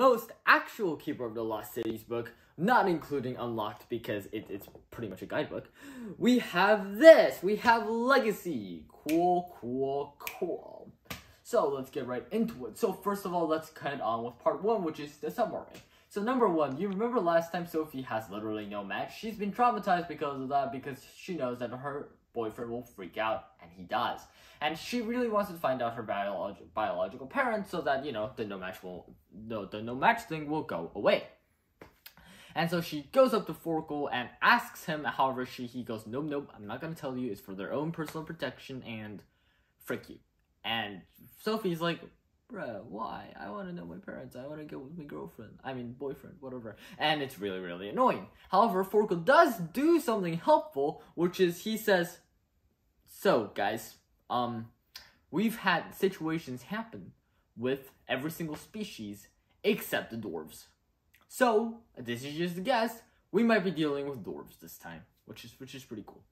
most actual Keeper of the Lost Cities book, not including Unlocked because it, it's pretty much a guidebook, we have this. We have Legacy. Cool, cool, cool. So let's get right into it. So first of all, let's cut on with part one, which is the summary. So number one, you remember last time Sophie has literally no match? She's been traumatized because of that because she knows that her boyfriend will freak out, and he does. And she really wants to find out her biolog- biological parents so that, you know, the no match will, the, the no match thing will go away. And so she goes up to Forkle and asks him, however, she, he goes, nope, nope, I'm not gonna tell you, it's for their own personal protection and frick you. And Sophie's like, bruh, why? I want to know my parents. I want to get with my girlfriend. I mean, boyfriend, whatever. And it's really, really annoying. However, Forkle does do something helpful, which is he says, so, guys, um, we've had situations happen with every single species except the dwarves. So, this is just a guess, we might be dealing with dwarves this time, which is which is pretty cool.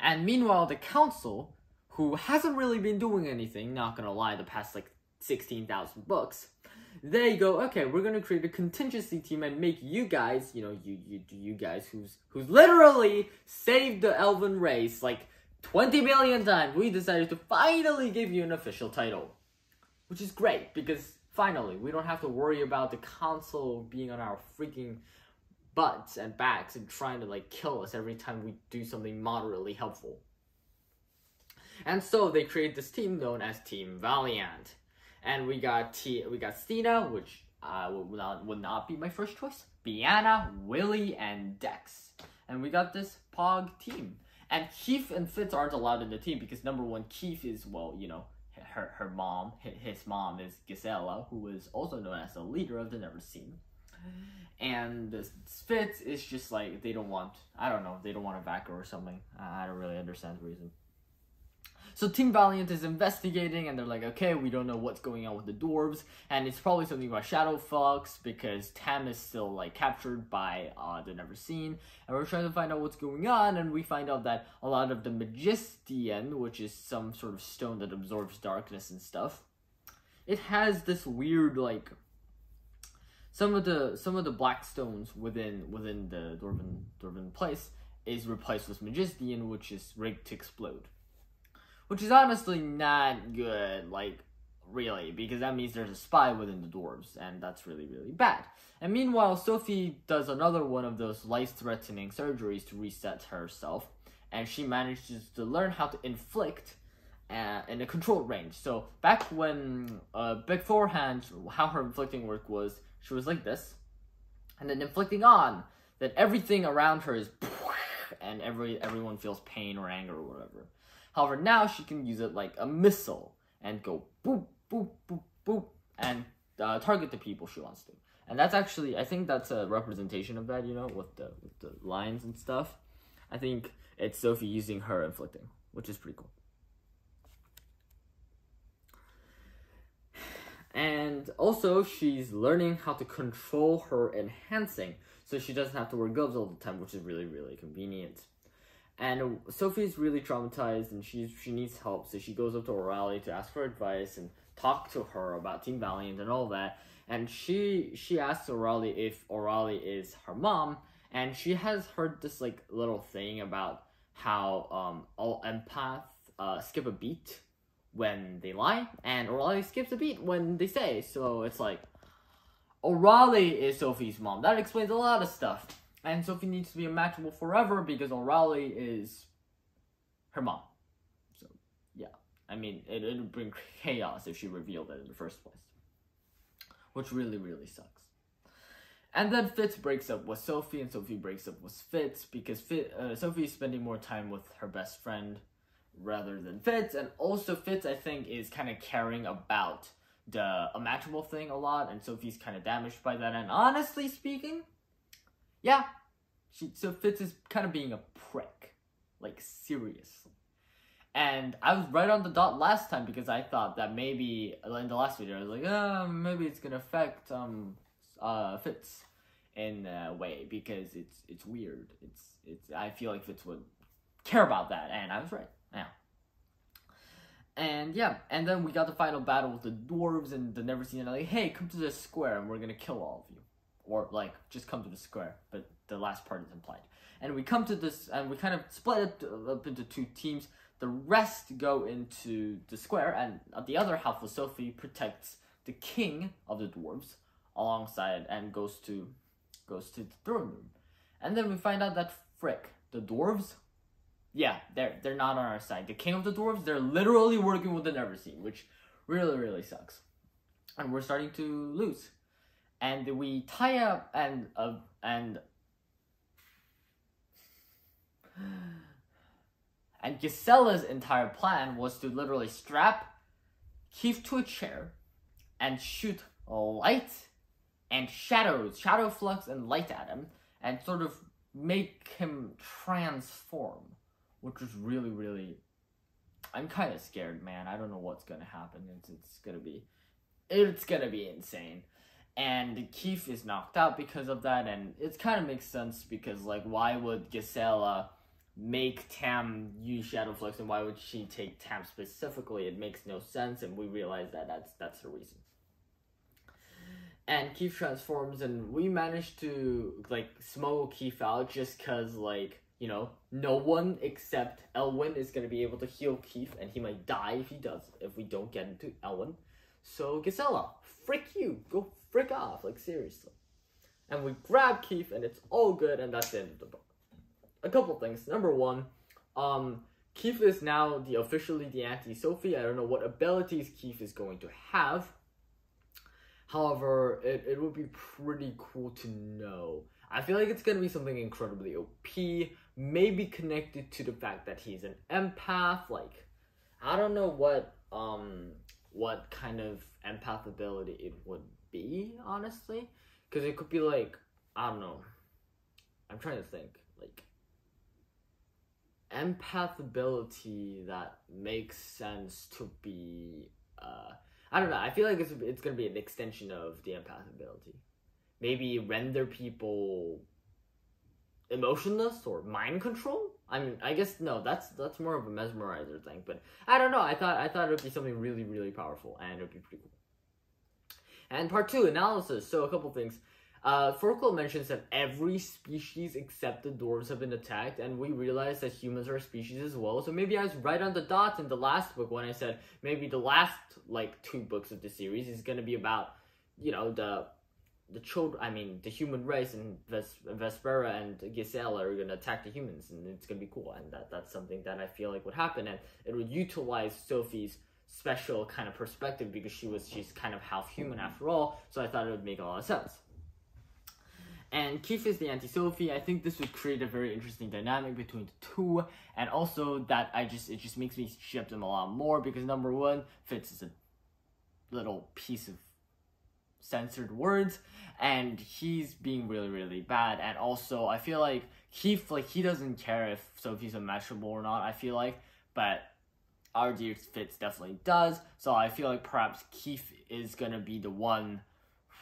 And meanwhile, the council, who hasn't really been doing anything, not gonna lie, the past like 16,000 books, they go, okay, we're gonna create a contingency team and make you guys, you know, you you you guys who's who's literally saved the elven race like 20 million times, we decided to finally give you an official title. Which is great, because finally, we don't have to worry about the council being on our freaking butts and backs and trying to like kill us every time we do something moderately helpful. And so they create this team known as Team Valiant. And we got T we got Stina, which uh, would not would not be my first choice. Biana, Willie, and Dex. And we got this Pog team. And Keefe and Fitz aren't allowed in the team because number one, Keefe is well, you know, her her mom, his mom is Gisela, who is also known as the leader of the Never Seen. And the Fitz is just like they don't want, I don't know, they don't want a Vaca or something. I don't really understand the reason. So Team Valiant is investigating and they're like, okay, we don't know what's going on with the dwarves. And it's probably something about Shadow Flux because Tam is still like captured by uh, the Never Seen. And we're trying to find out what's going on and we find out that a lot of the Magsidian, which is some sort of stone that absorbs darkness and stuff, it has this weird like some of the some of the black stones within within the Dwarven Dwarven place is replaced with Magsidian, which is rigged to explode which is honestly not good, like, really, because that means there's a spy within the dwarves, and that's really, really bad. And meanwhile, Sophie does another one of those life-threatening surgeries to reset herself, and she manages to learn how to inflict uh, in a controlled range. So back when, uh, beforehand, how her inflicting work was, she was like this, and then inflicting on, that everything around her is, and every everyone feels pain or anger or whatever. However, now she can use it like a missile and go boop, boop, boop, boop, and uh, target the people she wants to. And that's actually, I think that's a representation of that, you know, with the, with the lines and stuff. I think it's Sophie using her inflicting, which is pretty cool. And also, she's learning how to control her enhancing, so she doesn't have to wear gloves all the time, which is really, really convenient. And Sophie's really traumatized and she's she needs help, so she goes up to Oralie to ask for advice and talk to her about Team Valiant and all that. And she she asks Oralie if Oralie is her mom, and she has heard this like little thing about how um all empaths uh, skip a beat when they lie, and Oralie skips a beat when they say. So it's like Oralie is Sophie's mom. That explains a lot of stuff. And Sophie needs to be unmatchable forever because Oralie is her mom. So, yeah. I mean, it would bring chaos if she revealed it in the first place. Which really, really sucks. And then Fitz breaks up with Sophie, and Sophie breaks up with Fitz because Fit, uh, Sophie is spending more time with her best friend rather than Fitz. And also, Fitz, I think, is kind of caring about the unmatchable thing a lot, and Sophie's kind of damaged by that. And honestly speaking, yeah, she so Fitz is kind of being a prick, like seriously. And I was right on the dot last time because I thought that maybe in the last video I was like, oh, maybe it's gonna affect um uh Fitz in a way because it's it's weird. It's it's I feel like Fitz would care about that, and I was right. Yeah. And yeah, and then we got the final battle with the dwarves and the Neverseen. And like, hey, come to this square, and we're gonna kill all of you, or like just come to the square. But the last part is implied. And we come to this, and we kind of split it up into two teams. The rest go into the square, and the other half of Sophie protects the king of the dwarves alongside and goes to goes to the throne room. And then we find out that frick, the dwarves, yeah, they're they're not on our side. The king of the dwarves, they're literally working with the Neverseen, which really really sucks. And we're starting to lose. And we tie up and uh, and and Gisela's entire plan was to literally strap Keefe to a chair and shoot light and shadows, shadow flux and light at him, and sort of make him transform, which is really, really. I'm kind of scared, man. I don't know what's gonna happen. It's, it's gonna be, it's gonna be insane. And Keefe is knocked out because of that, and it kind of makes sense because, like, why would Gisela make Tam use Shadow Flux, and why would she take Tam specifically? It makes no sense, and we realize that that's that's the reason and Keefe transforms, and we managed to like smuggle Keefe out just cause like you know no one except Elwin is gonna be able to heal Keefe, and he might die if he does if we don't get into Elwin. So Gisela, frick you, go frick off, like seriously. And we grab Keefe, and it's all good, and that's the end of the book. A couple things. Number one, um, Keefe is now the officially the anti-Sophie. I don't know what abilities Keefe is going to have However, it, it would be pretty cool to know. I feel like it's gonna be something incredibly OP, maybe connected to the fact that he's an empath. Like, I don't know what um what kind of empath ability it would be, honestly, because it could be like I don't know. I'm trying to think like empath ability that makes sense to be uh I don't know. I feel like it's it's gonna be an extension of the empath ability. Maybe render people emotionless or mind control. I mean, I guess no. That's that's more of a mesmerizer thing. But I don't know. I thought I thought it would be something really really powerful, and it would be pretty cool. And part two analysis. So a couple things. Uh, Forkle mentions that every species except the dwarves have been attacked, and we realize that humans are a species as well. So maybe I was right on the dot in the last book when I said maybe the last like two books of the series is going to be about, you know, the the children. I mean, the human race and Ves- Vespera and Gisela are going to attack the humans, and it's going to be cool. And that that's something that I feel like would happen, and it would utilize Sophie's special kind of perspective because she was she's kind of half human mm-hmm. after all. So I thought it would make a lot of sense. And Keefe is the anti-Sophie. I think this would create a very interesting dynamic between the two, and also that I just it just makes me ship them a lot more because number one, Fitz is a little piece of censored words, and he's being really really bad. And also, I feel like Keefe like he doesn't care if Sophie's unmatchable or not. I feel like, but our dear Fitz definitely does. So I feel like perhaps Keefe is gonna be the one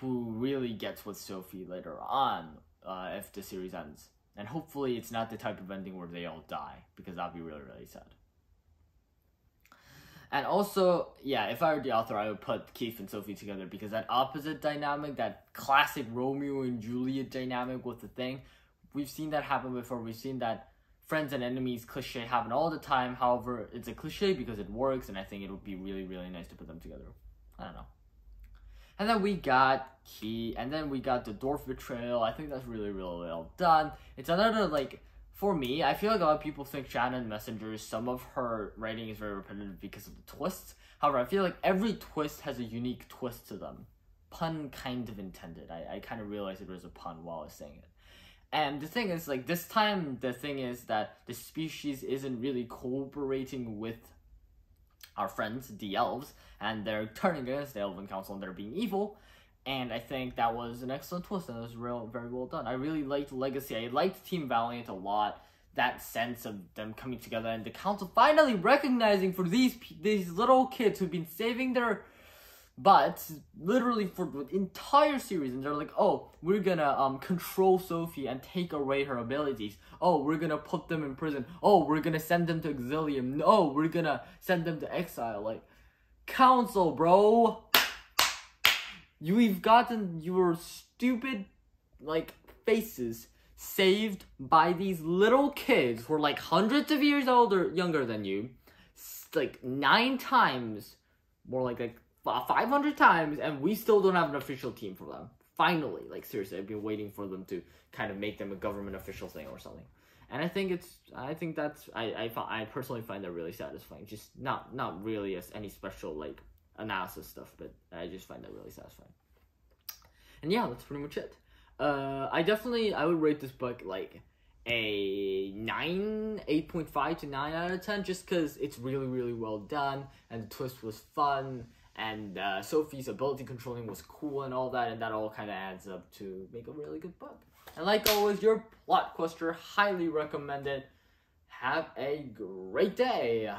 who really gets with Sophie later on uh, if the series ends. And hopefully it's not the type of ending where they all die, because that'd be really, really sad. And also, yeah, if I were the author, I would put Keefe and Sophie together because that opposite dynamic, that classic Romeo and Juliet dynamic with the thing, we've seen that happen before. We've seen that friends and enemies cliche happen all the time. However, it's a cliche because it works, and I think it would be really, really nice to put them together. I don't know. And then we got Key, and then we got the Dwarf Betrayal. I think that's really, really well done. It's another, like, for me, I feel like a lot of people think Shannon Messenger, some of her writing is very repetitive because of the twists. However, I feel like every twist has a unique twist to them. Pun kind of intended. I, I kind of realized it was a pun while I was saying it. And the thing is, like, this time, the thing is that the species isn't really cooperating with our friends, the elves, and they're turning against the Elven Council and they're being evil. And I think that was an excellent twist and it was real, very well done. I really liked Legacy. I liked Team Valiant a lot. That sense of them coming together and the council finally recognizing for these these little kids who've been saving their But literally for the entire series, and they're like, oh, we're gonna um control Sophie and take away her abilities. Oh, we're gonna put them in prison. Oh, we're gonna send them to Exillium. No, we're gonna send them to exile. Like, council, bro. You've gotten your stupid like faces saved by these little kids who are like hundreds of years older, younger than you, like nine times more like like 500 times, and we still don't have an official team for them. Finally, like seriously, I've been waiting for them to kind of make them a government official thing or something. And I think it's, I think that's, I, I, I personally find that really satisfying. Just not, not really as any special like analysis stuff, but I just find that really satisfying. And yeah, that's pretty much it. Uh, I definitely, I would rate this book like a 9 8.5 to 9 out of 10 just because it's really really well done and the twist was fun and uh, Sophie's ability controlling was cool and all that, and that all kind of adds up to make a really good book. And like always, your PlotQuester, highly recommended. Have a great day!